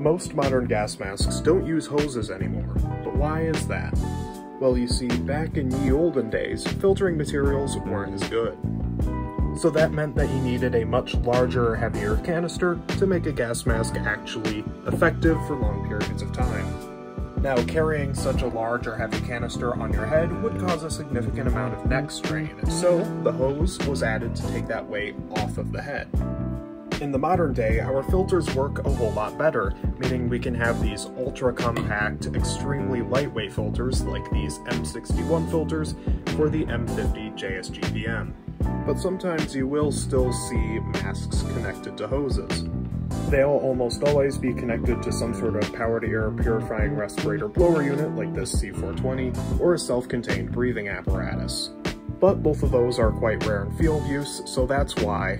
Most modern gas masks don't use hoses anymore, but why is that? Well, you see, back in ye olden days, filtering materials weren't as good. So that meant that you needed a much larger, heavier canister to make a gas mask actually effective for long periods of time. Now, carrying such a large or heavy canister on your head would cause a significant amount of neck strain, so the hose was added to take that weight off of the head. In the modern day, our filters work a whole lot better, meaning we can have these ultra-compact, extremely lightweight filters like these M61 filters for the M50 JSGPM. But sometimes you will still see masks connected to hoses. They'll almost always be connected to some sort of powered air purifying respirator blower unit like this C420, or a self-contained breathing apparatus. But both of those are quite rare in field use, so that's why